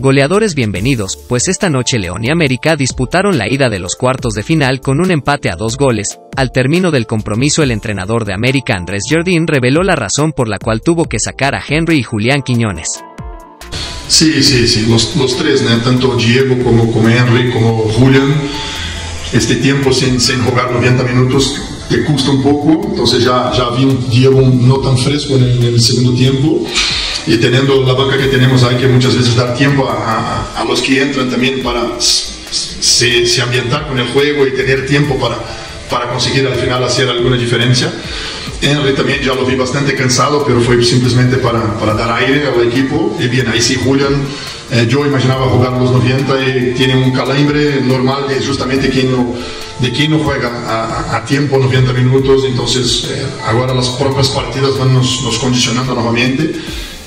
Goleadores bienvenidos, pues esta noche León y América disputaron la ida de los cuartos de final con un empate a dos goles. Al término del compromiso el entrenador de América Andrés Jardín reveló la razón por la cual tuvo que sacar a Henry y Julián Quiñones. Sí, sí, sí, los, tres, tanto Diego como, como Henry como Julián, este tiempo sin, sin jugar 90 minutos te cuesta un poco, entonces ya, ya vi un Diego no tan fresco en el, en el segundo tiempo y teniendo la banca que tenemos hay que muchas veces dar tiempo a, a, a los que entran también para se, se, ambientar con el juego y tener tiempo para, para conseguir al final hacer alguna diferencia. Henry también ya lo vi bastante cansado, pero fue simplemente para, para dar aire al equipo. Y bien, ahí sí, Julian, eh, yo imaginaba jugar los 90 y tiene un calambre normal de justamente quien no, de quien no juega a, a tiempo 90 minutos. Entonces, eh, ahora las propias partidas van nos, nos condicionando nuevamente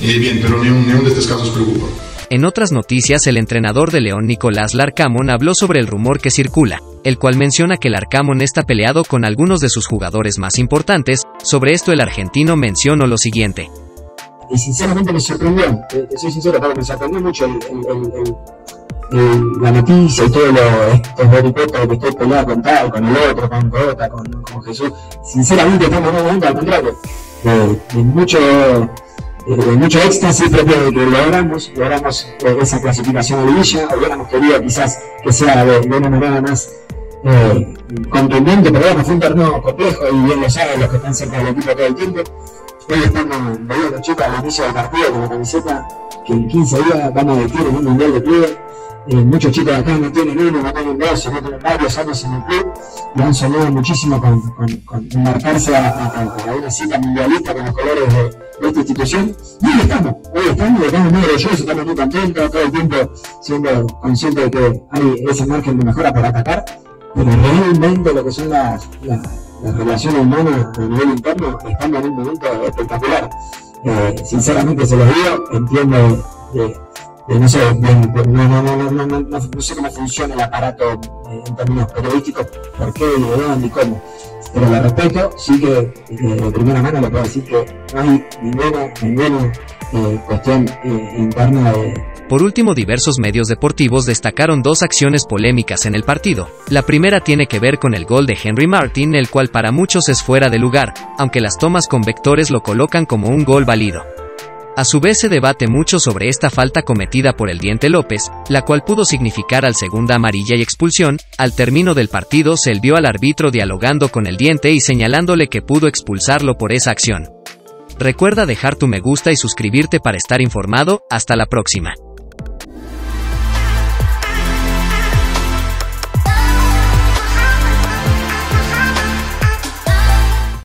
eh, bien, pero ni un, ni un de estos casos preocupa. En otras noticias, el entrenador de León Nicolás Larcamón habló sobre el rumor que circula, el cual menciona que Larcamón está peleado con algunos de sus jugadores más importantes. Sobre esto el argentino mencionó lo siguiente. Y sinceramente me sorprendió, te, te soy sincero, me sorprendió mucho el, el, el, la noticia y todo lo, estos vericuetos que estoy peleado con tal, con el otro, con Cota, con, con Jesús. Sinceramente estamos un momento al contrario, de, mucho eh, mucho éxtasis propio de que logramos, logramos eh, esa clasificación a Liguilla, hubiéramos querido quizás que sea de, una manera más eh, contundente, pero bueno, fue un torneo complejo y bien lo saben los que están cerca del equipo todo el tiempo. Hoy estamos veía los chicos al inicio del partido con la camiseta que en 15 días van a vestir en un mundial de clubes eh, muchos chicos de acá no tienen uno, no tienen dos, no tienen varios años en el club y han soñado muchísimo con, con, con marcarse a, una cita mundialista con los colores de, esta institución. Y hoy estamos, hoy estamos, estamos muy orgullosos, estamos muy contentos, todo el tiempo siendo conscientes de que hay ese margen de mejora para atacar, pero realmente lo que son las, las, relaciones humanas a nivel interno están en un momento espectacular. Eh, sinceramente se los digo, entiendo eh, no sé, bien, no, no, no, sé cómo funciona el aparato eh, en términos periodísticos, por qué, de dónde, ni cómo. Pero lo respeto, sí que eh, de primera mano le puedo decir que no hay ninguna, ninguna eh, cuestión eh, interna de, por último, diversos medios deportivos destacaron dos acciones polémicas en el partido. La primera tiene que ver con el gol de Henry Martin, el cual para muchos es fuera de lugar, aunque las tomas con vectores lo colocan como un gol válido. A su vez se debate mucho sobre esta falta cometida por el Diente López, la cual pudo significar al segunda amarilla y expulsión, al término del partido se vio al árbitro dialogando con el Diente y señalándole que pudo expulsarlo por esa acción. Recuerda dejar tu me gusta y suscribirte para estar informado, hasta la próxima.